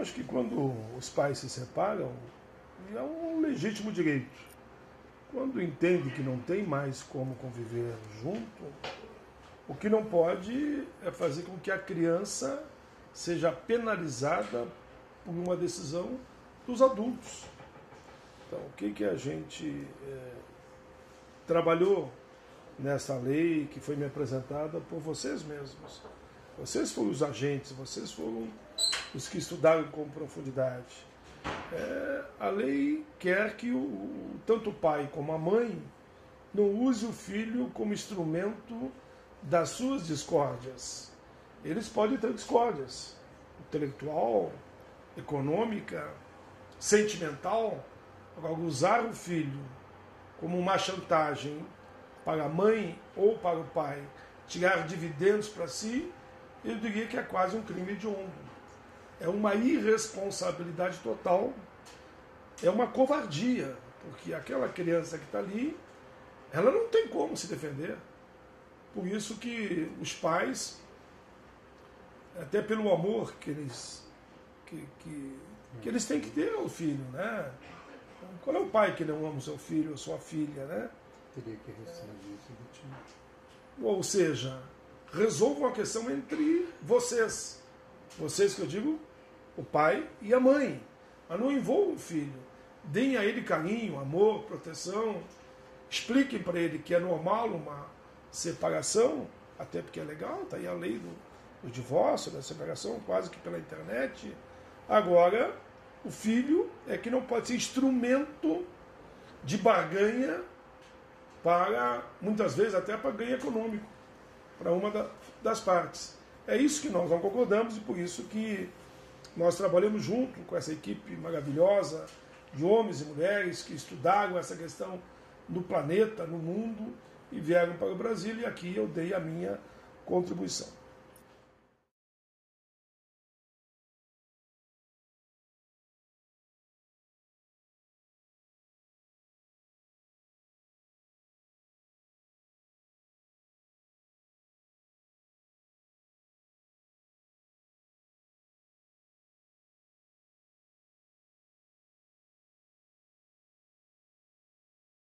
Acho que quando os pais se separam, é um legítimo direito. Quando entende que não tem mais como conviver junto, o que não pode é fazer com que a criança seja penalizada por uma decisão dos adultos. Então, o que, que a gente é, trabalhou nessa lei que foi me apresentada por vocês mesmos? Vocês foram os agentes, vocês foram os que estudaram com profundidade. É, a lei quer que o, tanto o pai como a mãe não use o filho como instrumento das suas discórdias. Eles podem ter discórdias intelectual, econômica, sentimental. Agora, usar o filho como uma chantagem para a mãe ou para o pai tirar dividendos para si, eu diria que é quase um crime de honra é uma irresponsabilidade total, é uma covardia, porque aquela criança que está ali, ela não tem como se defender. Por isso que os pais, até pelo amor que eles, que, que, que eles têm que ter ao filho, né? Qual é o pai que não ama o seu filho ou sua filha, né? Teria que receber isso Ou seja, resolvam a questão entre vocês. Vocês que eu digo, o pai e a mãe. Mas não envolvam o filho. Deem a ele carinho, amor, proteção. Expliquem para ele que é normal uma separação, até porque é legal, está aí a lei do, do divórcio, da separação, quase que pela internet. Agora, o filho é que não pode ser instrumento de barganha para, muitas vezes, até para ganho econômico, para uma das partes. É isso que nós não concordamos e por isso que nós trabalhamos junto com essa equipe maravilhosa de homens e mulheres que estudaram essa questão no planeta, no mundo e vieram para o Brasil e aqui eu dei a minha contribuição.